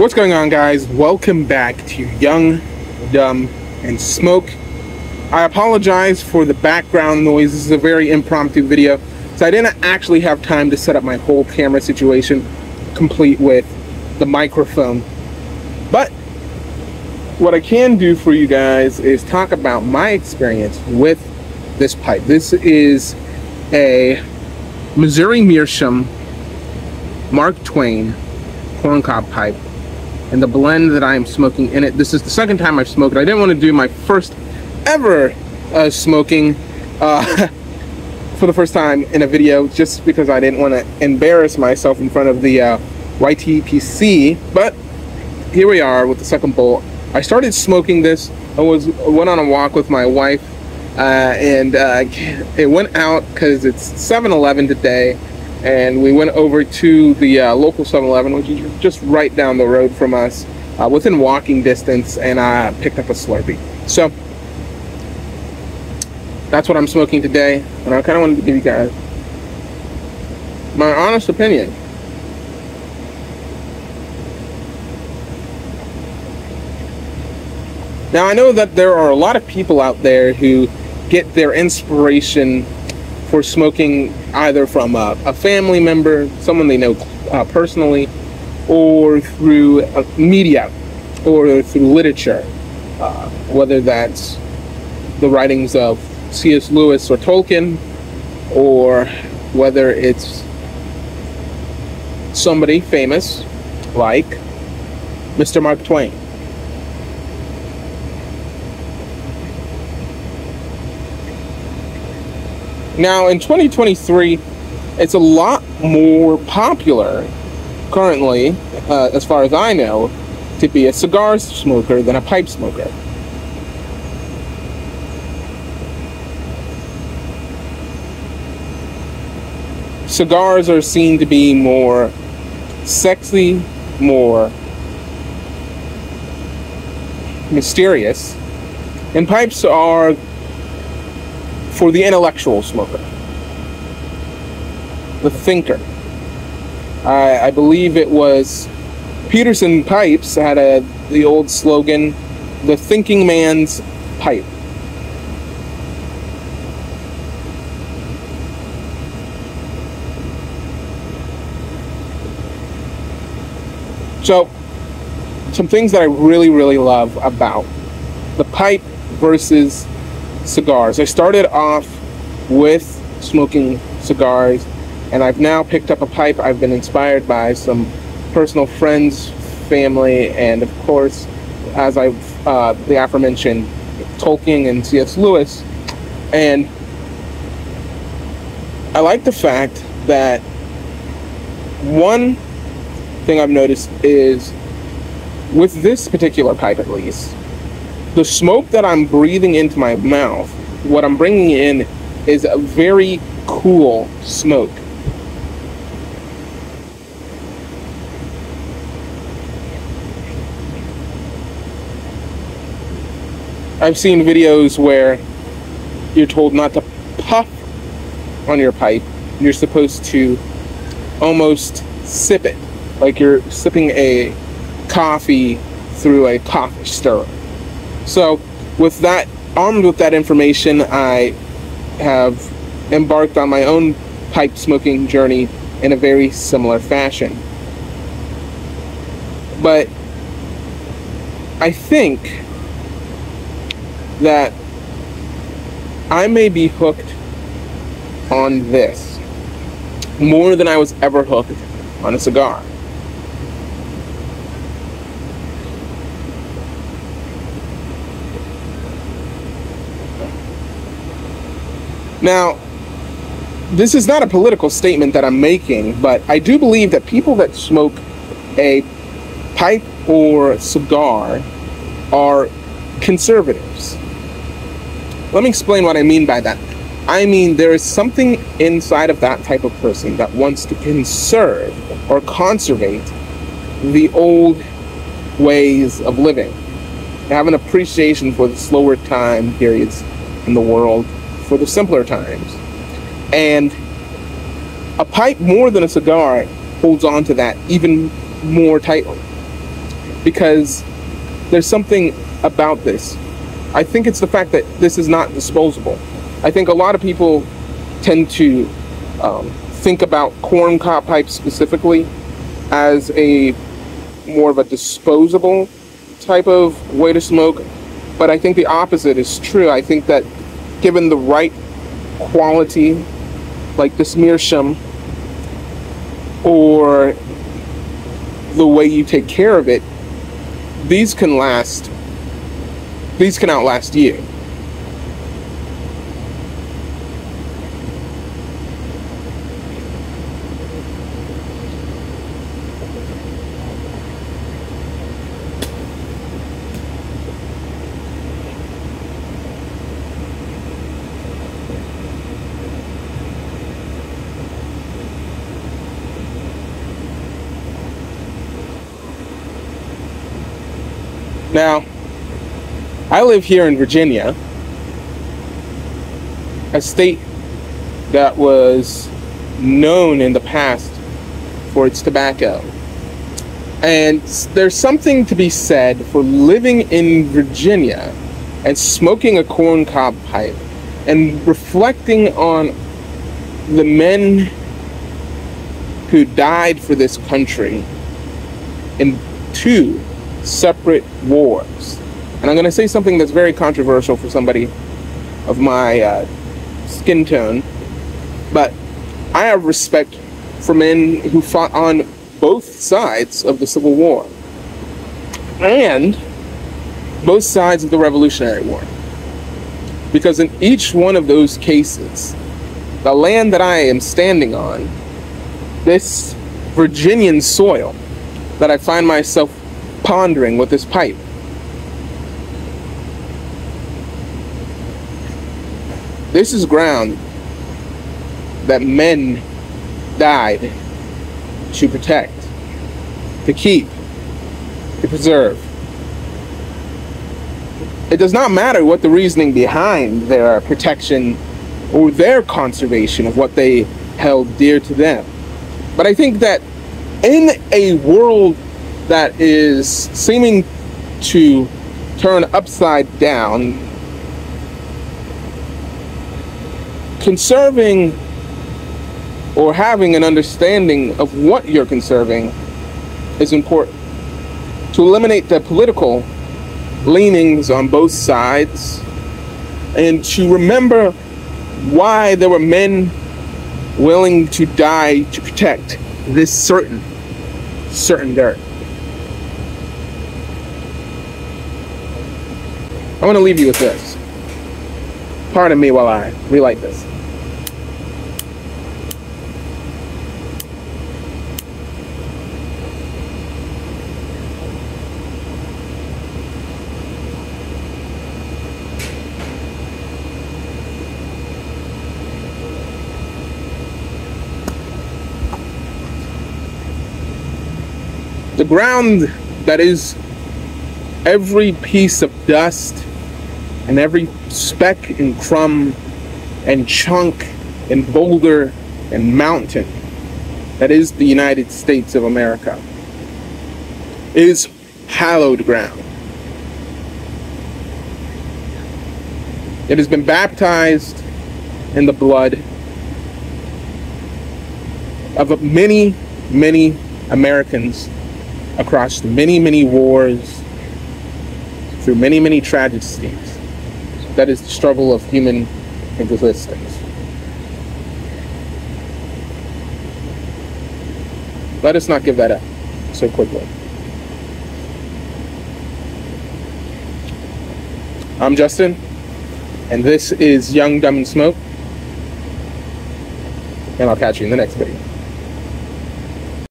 What's going on, guys? Welcome back to Young, Dumb, and Smoke. I apologize for the background noise. This is a very impromptu video, so I didn't actually have time to set up my whole camera situation complete with the microphone. But what I can do for you guys is talk about my experience with this pipe. This is a Missouri Meerschaum Mark Twain corncob pipe and the blend that I am smoking in it. This is the second time I've smoked. I didn't want to do my first ever uh, smoking uh, for the first time in a video just because I didn't want to embarrass myself in front of the uh, YTPC. But here we are with the second bowl. I started smoking this. I was went on a walk with my wife uh, and uh, it went out because it's 7-Eleven today and we went over to the uh, local 7-Eleven, which is just right down the road from us, uh, within walking distance, and I picked up a Slurpee. So that's what I'm smoking today, and I kind of wanted to give you guys my honest opinion. Now I know that there are a lot of people out there who get their inspiration for smoking either from a, a family member, someone they know uh, personally, or through uh, media or through literature, uh, whether that's the writings of C.S. Lewis or Tolkien, or whether it's somebody famous like Mr. Mark Twain. Now, in 2023, it's a lot more popular currently, uh, as far as I know, to be a cigar smoker than a pipe smoker. Cigars are seen to be more sexy, more mysterious, and pipes are for the intellectual smoker, the thinker. I, I believe it was Peterson Pipes had a the old slogan, "The thinking man's pipe." So, some things that I really, really love about the pipe versus cigars. I started off with smoking cigars, and I've now picked up a pipe. I've been inspired by some personal friends, family, and of course, as I've uh, the aforementioned Tolkien and C.S. Lewis. And I like the fact that one thing I've noticed is with this particular pipe, at least, the smoke that I'm breathing into my mouth, what I'm bringing in is a very cool smoke. I've seen videos where you're told not to puff on your pipe. You're supposed to almost sip it, like you're sipping a coffee through a coffee stirrer. So, with that, armed with that information, I have embarked on my own pipe smoking journey in a very similar fashion. But I think that I may be hooked on this more than I was ever hooked on a cigar. Now, this is not a political statement that I'm making, but I do believe that people that smoke a pipe or cigar are conservatives. Let me explain what I mean by that. I mean, there is something inside of that type of person that wants to conserve or conservate the old ways of living. They have an appreciation for the slower time periods in the world for the simpler times. And a pipe more than a cigar holds on to that even more tightly. because there's something about this. I think it's the fact that this is not disposable. I think a lot of people tend to um, think about corn cob pipes specifically as a more of a disposable type of way to smoke, but I think the opposite is true. I think that given the right quality, like this meerschaum, or the way you take care of it, these can last, these can outlast you. Now, I live here in Virginia, a state that was known in the past for its tobacco. And there's something to be said for living in Virginia and smoking a corncob pipe and reflecting on the men who died for this country in two separate wars. And I'm going to say something that's very controversial for somebody of my uh, skin tone, but I have respect for men who fought on both sides of the Civil War and both sides of the Revolutionary War. Because in each one of those cases, the land that I am standing on, this Virginian soil that I find myself pondering with this pipe. This is ground that men died to protect, to keep, to preserve. It does not matter what the reasoning behind their protection or their conservation of what they held dear to them. But I think that in a world that is seeming to turn upside down, conserving or having an understanding of what you're conserving is important. To eliminate the political leanings on both sides and to remember why there were men willing to die to protect this certain certain dirt. I want to leave you with this. Pardon me while I relight this. The ground that is every piece of dust and every speck and crumb and chunk and boulder and mountain that is the United States of America is hallowed ground. It has been baptized in the blood of many, many Americans across many, many wars, through many, many tragedies that is the struggle of human existence. Let us not give that up so quickly. I'm Justin, and this is Young, Dumb, and Smoke, and I'll catch you in the next video.